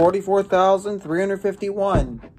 44,351.